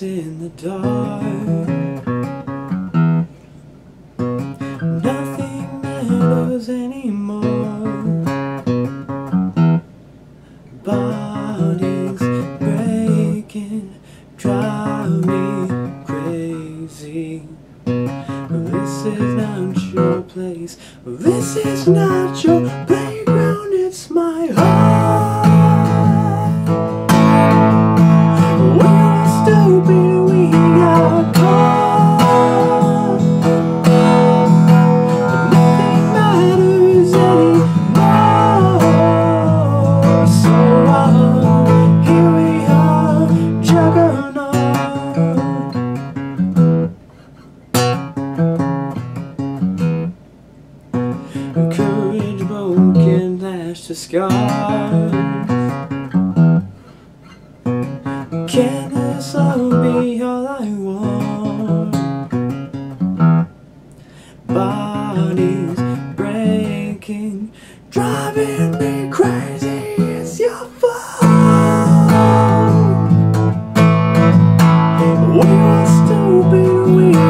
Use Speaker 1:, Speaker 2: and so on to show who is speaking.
Speaker 1: secrets in the dark. Nothing matters anymore. Bodies breaking, drive me crazy. This is not your place. This is not your playground. smash the sky. Can this all be all I want? Bodies breaking, driving me crazy. It's your fault. We were stupid. We